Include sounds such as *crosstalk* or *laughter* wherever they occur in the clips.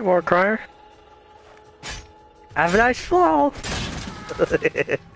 Hey, Warcrier. Have a nice fall. *laughs*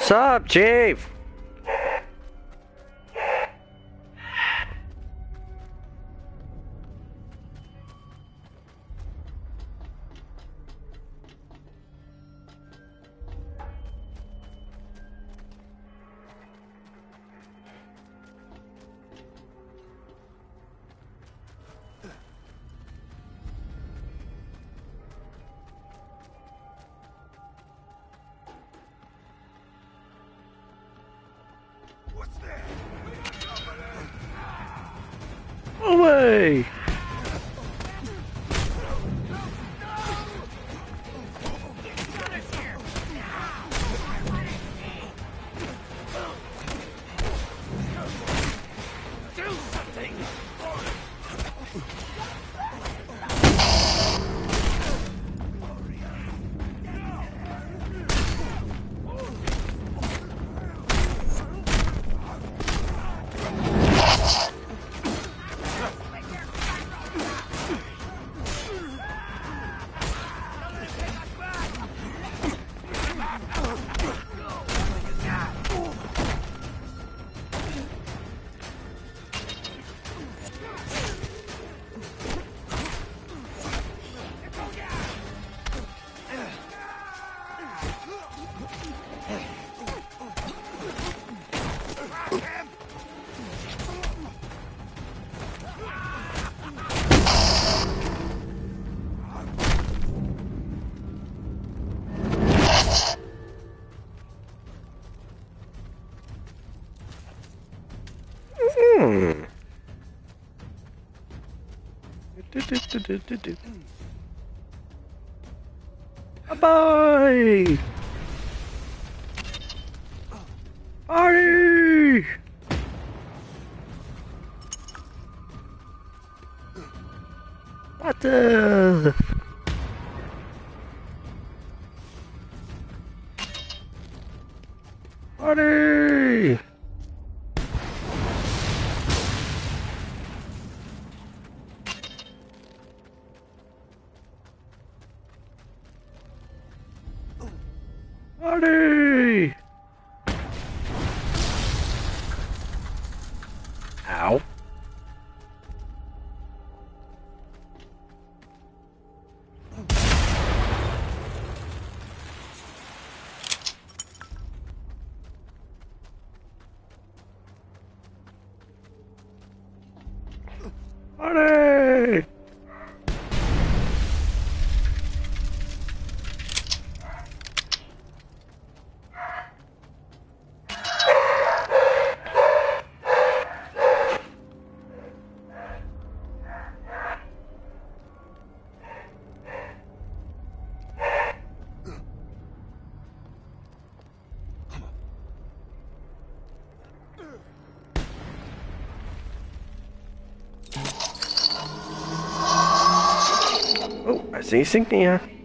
What's up, Chief? Away! Bye-bye! Party! What the? Party! Sem se. É.